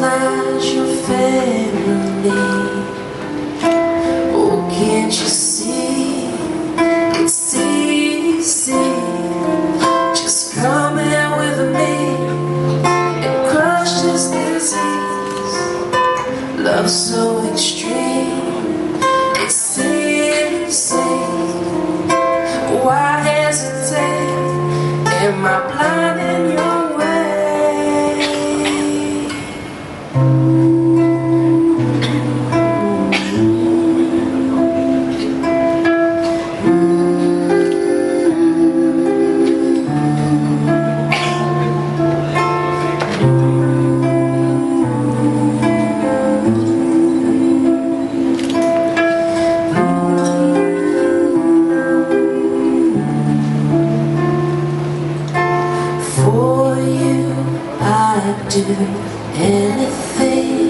not your family Oh, can't you see It's easy Just come in with me. And crush this disease. Love so extreme. It's easy Why hesitate? Am I blind in your Anything.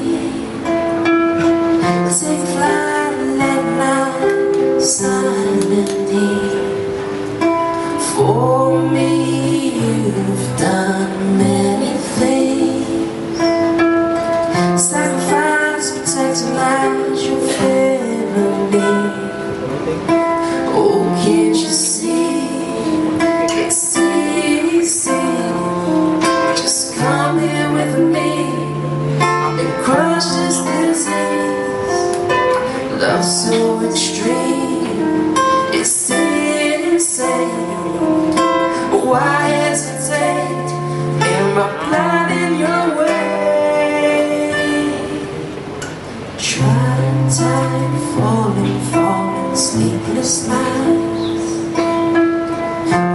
So extreme, it's insane. Why hesitate? Am I blind in your way? Trying time, falling, falling, sleepless nights.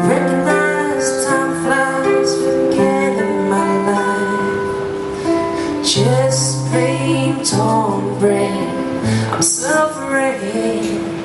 Recognize time flies, forgetting my life. Just pain, torn brain, I'm suffering.